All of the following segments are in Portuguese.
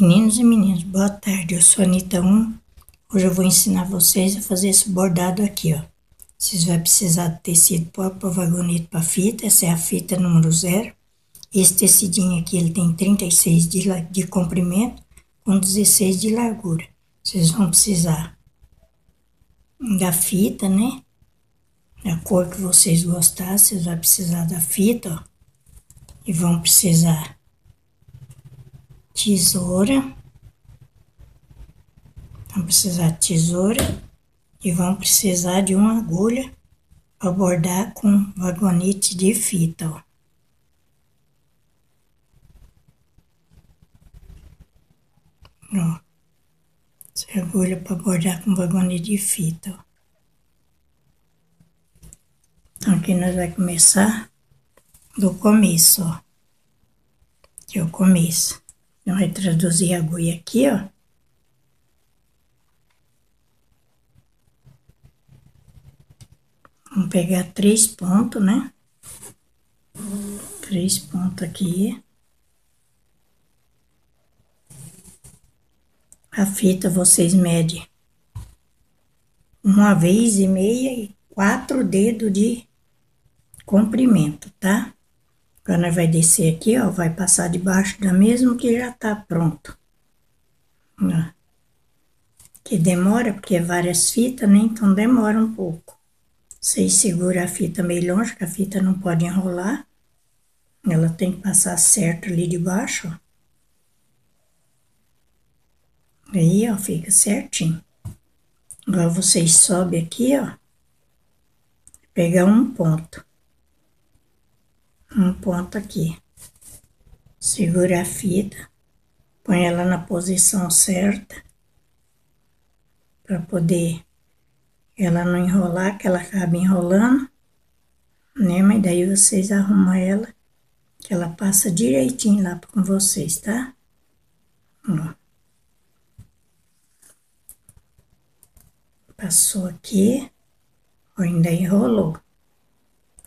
Meninos e meninas, boa tarde. Eu sou a Anitta 1. Hoje eu vou ensinar vocês a fazer esse bordado aqui, ó. Vocês vão precisar de tecido para vagonete para fita. Essa é a fita número 0. Esse tecidinho aqui, ele tem 36 de, de comprimento com 16 de largura. Vocês vão precisar da fita, né? Da cor que vocês gostarem, vocês vão precisar da fita, ó. E vão precisar tesoura. Vão precisar de tesoura e vão precisar de uma agulha para bordar com vagonete de fita, ó. Ó, essa agulha para bordar com vagonete de fita, ó. Então aqui nós vamos começar do começo, ó. Que é o começo. Então, vai traduzir a agulha aqui, ó. Vamos pegar três pontos, né? Três pontos aqui. A fita vocês medem uma vez e meia e quatro dedos de comprimento, tá? Agora vai descer aqui, ó, vai passar debaixo da mesma que já tá pronto. Ó. Que demora, porque é várias fitas, né? Então demora um pouco. Vocês seguram a fita meio longe, que a fita não pode enrolar. Ela tem que passar certo ali debaixo, ó. Aí, ó, fica certinho. Agora vocês sobem aqui, ó. Pegar um ponto um ponto aqui. Segura a fita, põe ela na posição certa para poder ela não enrolar, que ela acaba enrolando, né? Mas daí vocês arrumam ela, que ela passa direitinho lá com vocês, tá? Ó. Passou aqui, ainda enrolou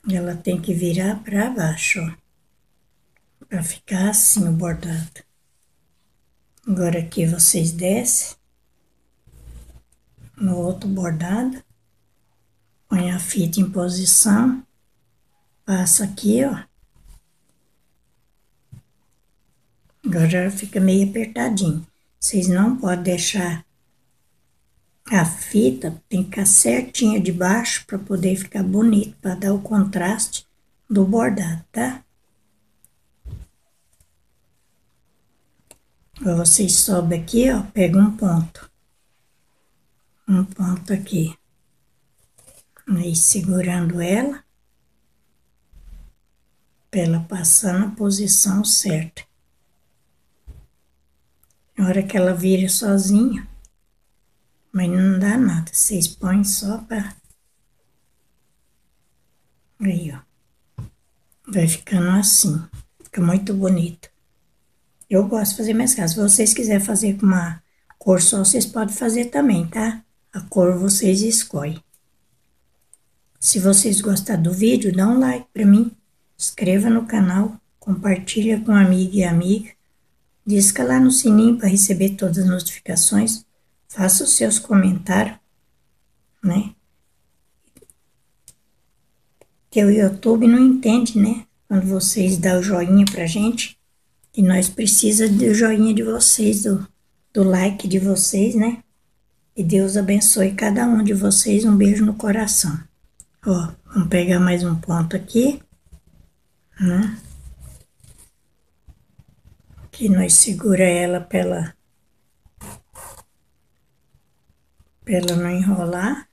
ela tem que virar para baixo, ó, para ficar assim o bordado. Agora aqui vocês descem no outro bordado, põe a fita em posição, passa aqui, ó. Agora fica meio apertadinho. Vocês não podem deixar a fita tem que ficar certinha de baixo para poder ficar bonito, para dar o contraste do bordado, tá? Agora vocês sobem aqui, ó, pega um ponto. Um ponto aqui. Aí segurando ela, para ela passar na posição certa. Na hora que ela vira sozinha, mas não dá nada, vocês põem só para... Aí, ó. Vai ficando assim. Fica muito bonito. Eu gosto de fazer minhas casas. Se vocês quiserem fazer com uma cor só, vocês podem fazer também, tá? A cor vocês escolhem. Se vocês gostaram do vídeo, dá um like para mim. Inscreva no canal. Compartilha com amigo e amiga. Disca lá no sininho para receber todas as notificações faça os seus comentários, né? Que o YouTube não entende, né? Quando vocês dão o joinha pra gente, e nós precisamos do joinha de vocês, do, do like de vocês, né? E Deus abençoe cada um de vocês. Um beijo no coração. Ó, vamos pegar mais um ponto aqui, né? Que nós segura ela pela para ela não enrolar,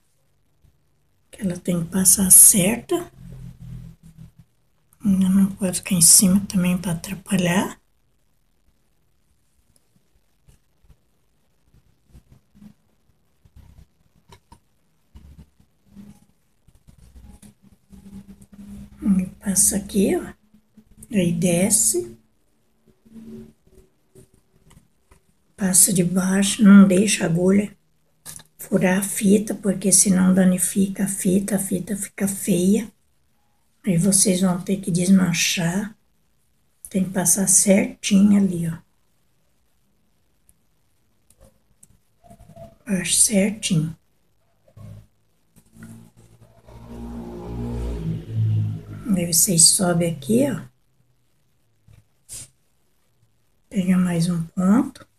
que ela tem que passar certa. Ainda não pode ficar em cima também para atrapalhar. E passa aqui, ó. Aí desce. Passa de baixo, não deixa agulha furar a fita, porque senão danifica a fita, a fita fica feia. Aí vocês vão ter que desmanchar. Tem que passar certinho ali, ó. baixo certinho. Aí vocês sobem aqui, ó. Pega mais um ponto.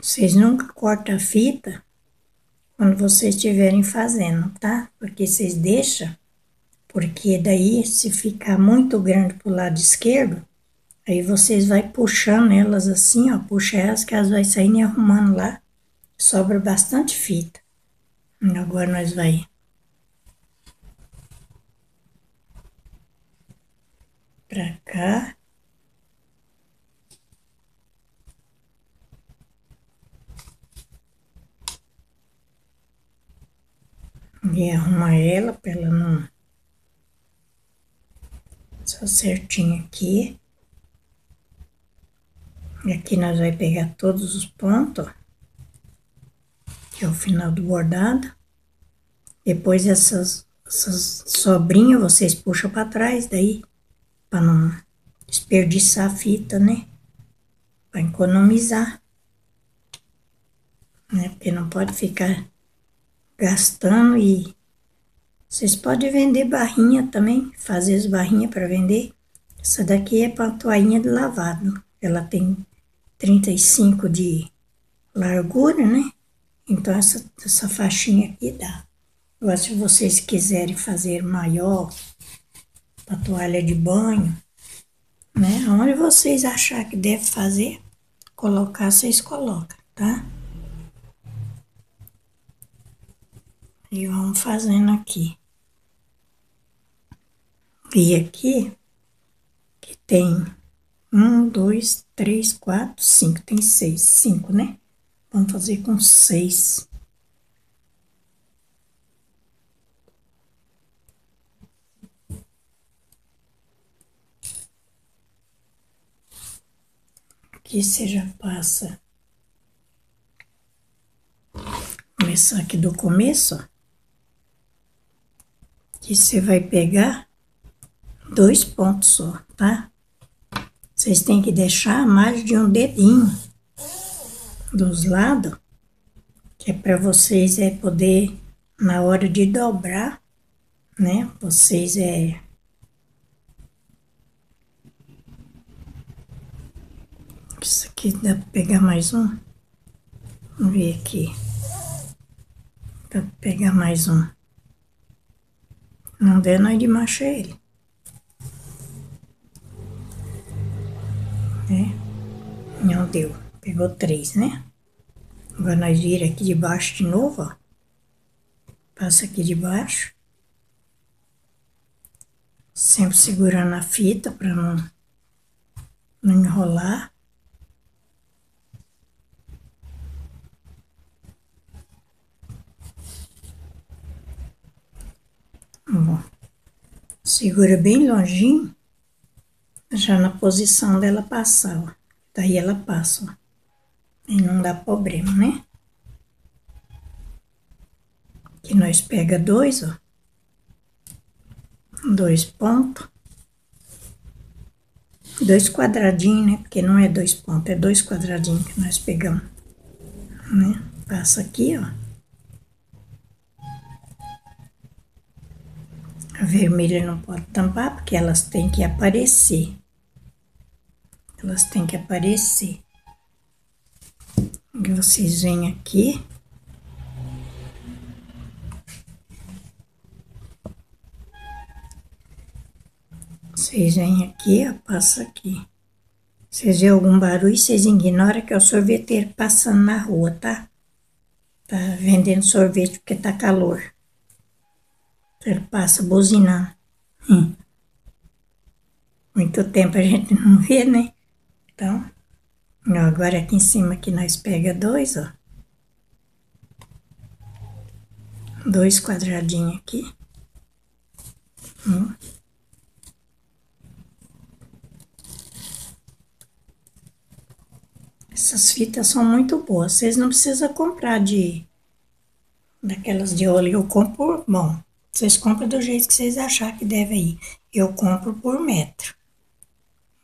Vocês nunca cortam a fita quando vocês estiverem fazendo, tá? Porque vocês deixam, porque daí se ficar muito grande pro lado esquerdo, aí vocês vai puxando elas assim, ó, puxa elas que elas vai saindo arrumando lá, sobra bastante fita. Agora nós vai pra cá. E arrumar ela para ela não. Só certinho aqui. E aqui nós vai pegar todos os pontos. Que é o final do bordado. Depois essas, essas sobrinhas vocês puxam para trás daí, para não desperdiçar a fita, né? Para economizar. Né? Porque não pode ficar gastando e vocês podem vender barrinha também, fazer as barrinhas para vender. Essa daqui é para toalhinha de lavado. Ela tem 35 de largura, né? Então essa, essa faixinha aqui dá. Agora se vocês quiserem fazer maior para toalha de banho, né? Onde vocês achar que deve fazer, colocar, vocês colocam, tá? E vamos fazendo aqui. E aqui, que tem um, dois, três, quatro, cinco. Tem seis, cinco, né? Vamos fazer com seis. Aqui você já passa. Começar aqui do começo, ó que você vai pegar dois pontos só, tá? Vocês têm que deixar mais de um dedinho dos lados, que é para vocês é poder, na hora de dobrar, né? Vocês é... Isso aqui dá para pegar mais um? Vamos ver aqui. Dá para pegar mais um. Não der, nós desmancha ele. Né? Não deu. Pegou três, né? Agora nós vira aqui de baixo de novo, ó. Passa aqui de baixo. Sempre segurando a fita para não, não enrolar. Ó, segura bem longinho, já na posição dela passar, ó. Daí ela passa, ó. E não dá problema, né? Aqui nós pega dois, ó. Dois pontos. Dois quadradinhos, né? Porque não é dois pontos, é dois quadradinhos que nós pegamos, né? Passa aqui, ó. A vermelha não pode tampar porque elas têm que aparecer. Elas têm que aparecer. E vocês vêm aqui. Vocês vêm aqui, ó, passa aqui. Vocês vêem algum barulho, vocês ignoram que é o sorveteiro passando na rua, tá? Tá vendendo sorvete porque tá calor. Ele passa buzinando. Hum. Muito tempo a gente não vê, né? Então, agora aqui em cima que nós pega dois, ó. Dois quadradinhos aqui. Hum. Essas fitas são muito boas. Vocês não precisam comprar de daquelas de óleo. Eu compro, bom, Vocês compram do jeito que vocês achar que deve ir. Eu compro por metro.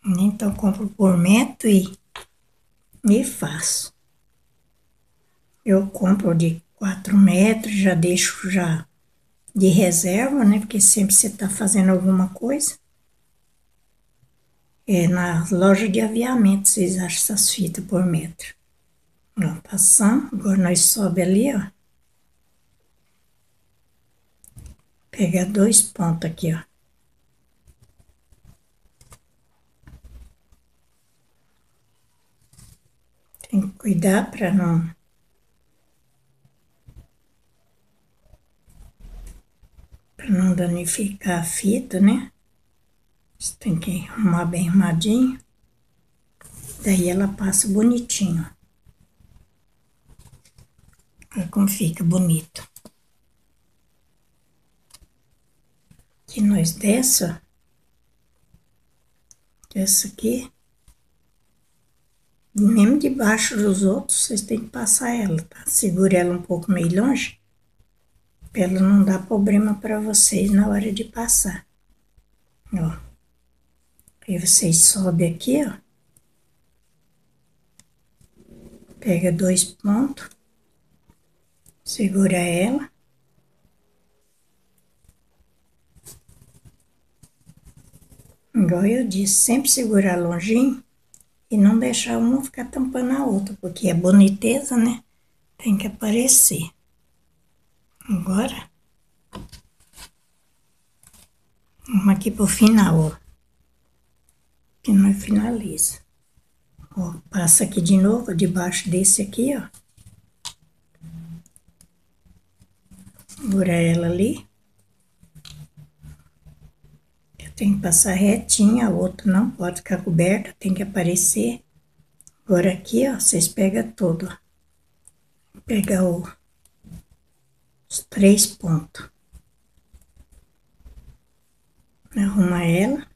Então, compro por metro e, e faço. Eu compro de 4 metros, já deixo já de reserva, né? Porque sempre você tá fazendo alguma coisa. É na loja de aviamento vocês acham essas fitas por metro. Ó, passamos, agora nós sobe ali, ó. Pega dois pontos aqui, ó. Tem que cuidar para não para não danificar a fita, né? Você tem que arrumar bem arrumadinho. Daí ela passa bonitinho. Olha como fica bonito. Aqui nós dessa, essa aqui, mesmo debaixo dos outros, vocês têm que passar ela, tá? Segura ela um pouco meio longe, para ela não dar problema para vocês na hora de passar. Ó. Aí vocês sobem aqui, ó. Pega dois pontos, segura ela. Igual eu disse, sempre segurar longinho e não deixar uma ficar tampando a outra, porque a boniteza, né, tem que aparecer. Agora, vamos aqui pro final, ó que nós finaliza. Ó, passa aqui de novo, debaixo desse aqui, ó. Segura ela ali. Tenho que passar retinha, a outra não pode ficar coberta, tem que aparecer. Agora aqui, ó, vocês pegam tudo, ó. Pega o, os três pontos. Arruma ela.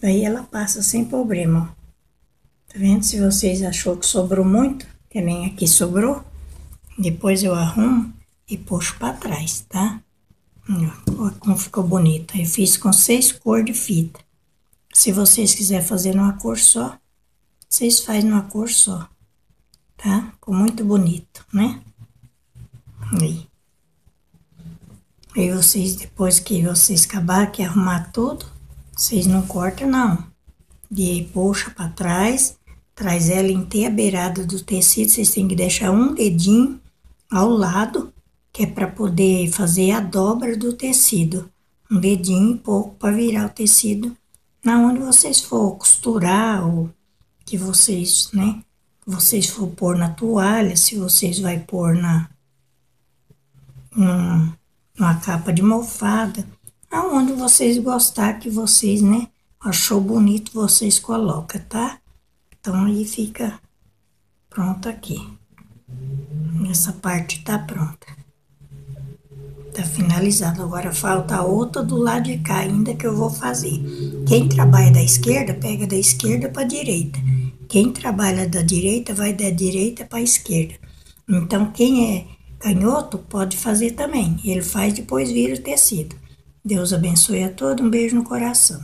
Daí ela passa sem problema, ó. Tá vendo? Se vocês achou que sobrou muito, que nem aqui sobrou, depois eu arrumo e puxo para trás, tá? Olha como ficou bonita. Eu fiz com seis cores de fita. Se vocês quiserem fazer numa cor só, vocês fazem numa cor só, tá? Ficou muito bonito, né? Aí. Aí vocês, depois que vocês acabar que arrumar tudo, vocês não cortam, não. E puxa para trás, traz ela inteira a beirada do tecido. Vocês têm que deixar um dedinho ao lado, que é para poder fazer a dobra do tecido. Um dedinho e pouco para virar o tecido na onde vocês for costurar ou que vocês, né? Vocês for pôr na toalha, se vocês vai pôr na numa capa de mofada aonde vocês gostar que vocês, né, achou bonito, vocês colocam, tá? Então aí fica pronto aqui. Essa parte tá pronta. Tá finalizado. Agora falta outra do lado de cá ainda que eu vou fazer. Quem trabalha da esquerda, pega da esquerda para direita. Quem trabalha da direita, vai da direita para esquerda. Então, quem é canhoto, pode fazer também. Ele faz, depois vira o tecido. Deus abençoe a todos, um beijo no coração.